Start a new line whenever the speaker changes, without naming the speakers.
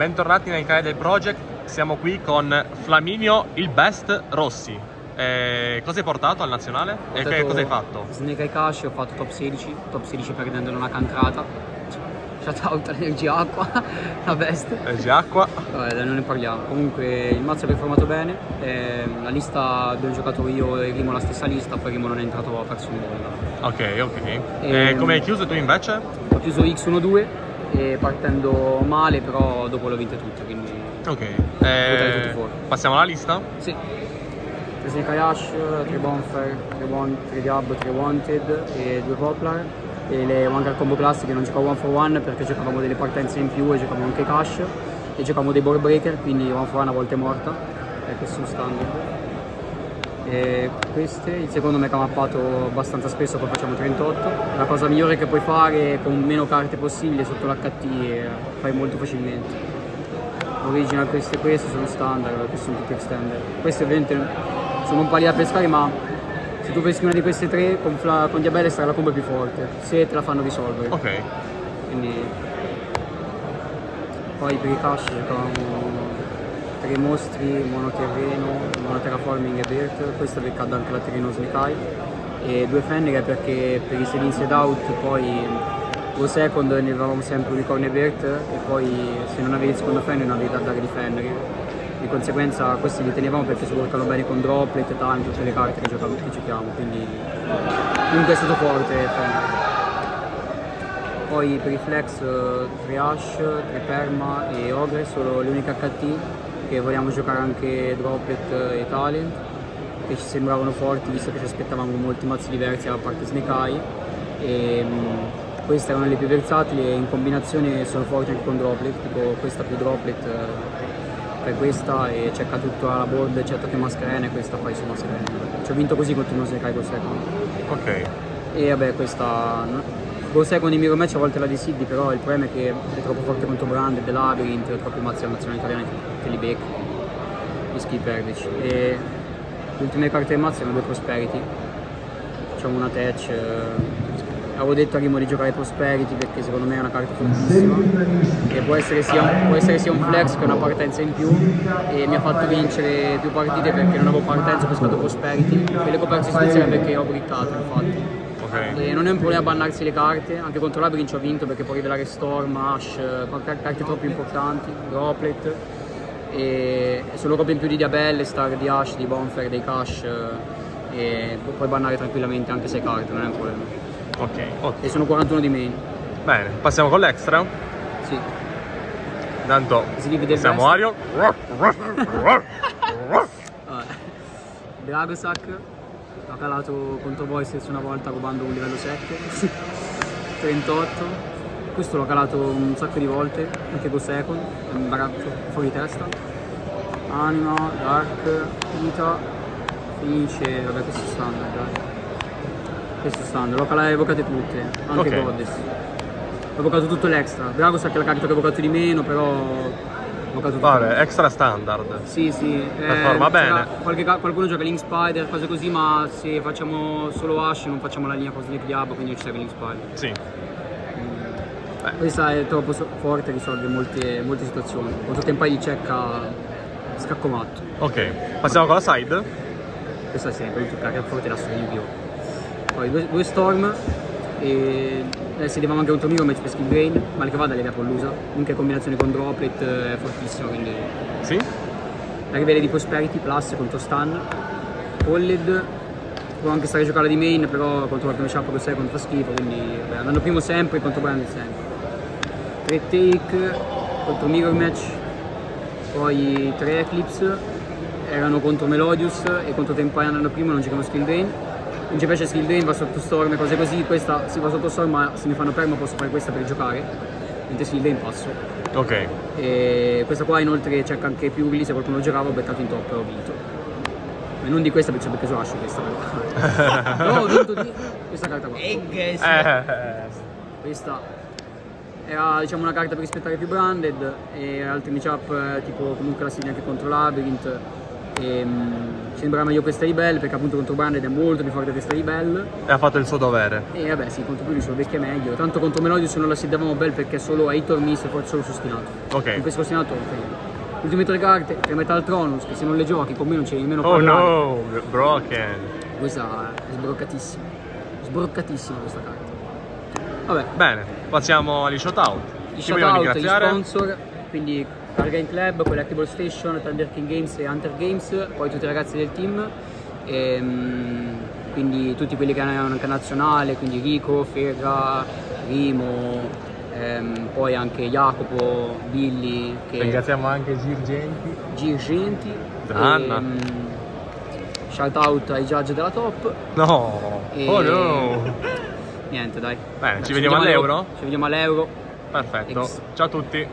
bentornati nel canale del Project. Siamo qui con Flaminio il Best Rossi. Eh, cosa hai portato al nazionale? E che cosa hai fatto?
Snake Eye Cash, ho fatto top 16, top 16 perdendo una cancrata. Shout out all'energia acqua, la best.
Energia acqua.
Vabbè, dai, non ne parliamo. Comunque il mazzo è performato bene. eh, la lista abbiamo giocato io e Rimo la stessa lista, poi Rimo non è entrato, ha perso nulla.
Ok, ok. E
Ehm,
come hai chiuso tu invece?
Ho chiuso X1-2 e partendo male, però dopo l'ho vinte tutte, quindi
Ok. Eh,
fuori.
passiamo alla lista?
sì. 3 Snake Eye Ash, 3 Bonfire, 3, Wan- 3 Diablo, 3 Wanted e 2 Poplar. E le One Card Combo classiche non giocavo one for one perché giocavamo delle partenze in più e giocavamo anche cash e giocavamo dei board breaker, quindi one for one a volte è morta. E questo è un standard. E queste, il secondo me che ha mappato abbastanza spesso, poi facciamo 38. La cosa migliore che puoi fare con meno carte possibile sotto l'HT e fai molto facilmente. Original queste e queste sono standard, queste sono tutte extended. Queste ovviamente sono un po' lì da pescare ma se tu peschi una di queste tre con, Fla- con Diabelle sarà la combo più forte, se te la fanno risolvere.
Ok.
Quindi poi per i cash giocavamo tre mostri, monoterreno, monoterraforming e Dirt, questo beccando anche la terreno Snekai e due Fenrir perché per i save in save out poi Go second ne avevamo sempre unicorno e Dirt e poi se non avevi il secondo Fenrir non avevi da dare di Fenrir. Di conseguenza questi li tenevamo perché si workano bene con droplet, talent, tutte le carte che, giochiamo, che giochiamo, quindi comunque è stato forte Fenrir. Poi per i flex 3 Ash, 3 Perma e Ogre, solo le uniche HT che vogliamo giocare anche Droplet e Talent, che ci sembravano forti visto che ci aspettavamo molti mazzi diversi a parte Snake Eye. E, mh, queste erano le più versatili e in combinazione sono forti anche con Droplet, tipo questa più Droplet eh, fai questa e cerca tutto alla board, c'è tocche mascherene e questa fai su mascherene. Ci ho vinto così contro uno Snake Eye col second.
Ok.
E vabbè, questa. Go second in mirror match a volte la decidi, però il problema è che è troppo forte contro Brand, The Labyrinth, troppi mazzi della nazionale italiana che li becchi. Rischi di perderci. E le ultime carte del mazzo erano due Prosperity. Facciamo una touch. eh, Avevo detto a Rimo di giocare Prosperity perché secondo me è una carta fortissima e può essere, sia, può essere sia un flex che una partenza in più e mi ha fatto vincere più partite perché non avevo partenza, ho pescato Prosperity e le che ho perso in Svizzera perché ho briccato infatti.
Ok.
E non è un problema bannarsi le carte, anche contro Labyrinth ho vinto perché può rivelare Storm, Ash, car- carte troppo importanti, Droplet. E sono robe in più di Diabelle, Star di Ash, di Bonfire, dei Cash. E pu- puoi bannare tranquillamente anche 6 carte, non è un problema.
Ok. ok.
E sono 41 di main.
Bene, passiamo con l'extra.
Sì.
Intanto siamo. Ario.
Vabbè. Dragosak ha calato contro Voices una volta rubando un livello 7. 38. Questo l'ho calato un sacco di volte, anche con Second, è un barazzo fuori testa. Anima, Dark, Vita, finisce, vabbè questo è standard dai. Questo è standard, l'ho calato evocate tutte, anche
Ok.
Goddess. Ho evocato tutto l'extra. Dragosak è la carta che ho evocato di meno, però ho evocato tutto.
Vale, extra standard.
Sì, sì.
Performa
c'era
bene.
qualche qualcuno gioca Link Spider, cose così, ma se facciamo solo Ash non facciamo la linea con Snake Diablo, quindi non ci serve Link Spider.
Sì. Beh.
Questa è troppo so- forte, risolve molte, molte situazioni. Contro Tempai di cecca scacco matto.
Ok. Passiamo con la side.
Questa è sempre tutta carta forte la in più. Poi due, due Storm e eh, se anche contro Miro match per Skill Brain, male che vada l'area pollusa, anche in combinazione con Droplet eh, è fortissima, quindi
Sì.
la rivele di Prosperity Plus contro Stun Holled può anche stare a giocare di main però contro qualche matchup che second fa schifo quindi andando primo sempre contro Brand sempre 3 take contro Mirror Match poi 3 Eclipse erano contro Melodius e contro Tempai andando primo non giocano Skill Drain invece Skill Drain va sotto Storm e cose così questa si va sotto Storm ma se mi fanno perma posso fare questa per giocare mentre Skill Drain passo
Ok.
e questa qua inoltre cerca anche più urli, se qualcuno giocava ho beccato in top e ho vinto. E non di questa perché ci ho beccato Ash questa però. Però ho vinto di questa carta qua.
Eh.
Questa era diciamo una carta per rispettare più branded e altri matchup eh, tipo comunque la segna anche contro Labyrinth E, um, sembrava meglio questa di Bell perché appunto contro Branded è molto più forte questa di Bell.
E ha fatto il suo dovere.
E vabbè sì, contro Pulisic lo vecchia meglio. Tanto contro Melodius non la sedavamo Bell perché solo Aitor Miss e forse solo su ostinato.
Ok.
In questo ostinato ok. Ultime tre carte, per Metal Tronus, che se non le giochi con me non c'è nemmeno
Oh
parlare.
no, broken.
Questa è sbroccatissima. Sbroccatissima questa carta. Vabbè,
Bene, passiamo agli shoutout.
gli
Ci vogliamo
shoutout, gli sponsor, quindi Car Game Club, Collectible Station, Thunder King Games e Hunter Games, poi tutti i ragazzi del team, ehm, quindi tutti quelli che hanno anche nazionale, quindi Rico, Ferra, Rimo, ehm, poi anche Jacopo, Billy, che
Ringraziamo anche Girgenti.
Girgenti,
Anna.
ehm, shout out ai judge della top,
No,
E-
oh no.
niente dai.
Bene,
Dai,
ci vediamo all'Euro?
Ci vediamo all'Euro.
Perfetto.
Ex.
Ciao a tutti.